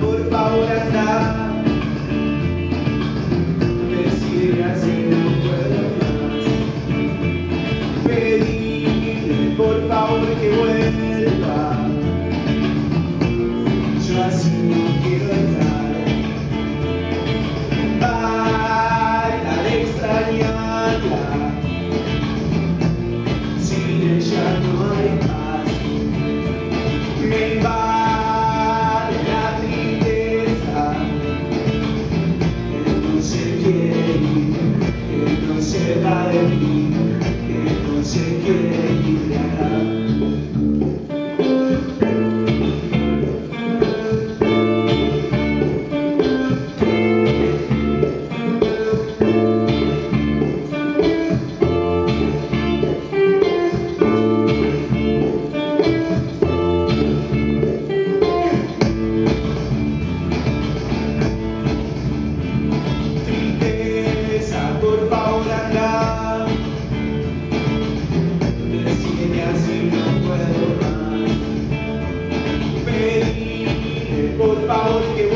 por favor anda. Decirle así no puedo más Pedirle por favor que vuelva. everybody. hoje que eu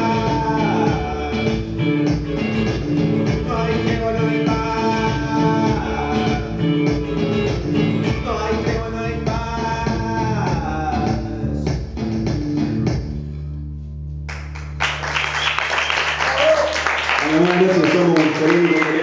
Además de eso, somos un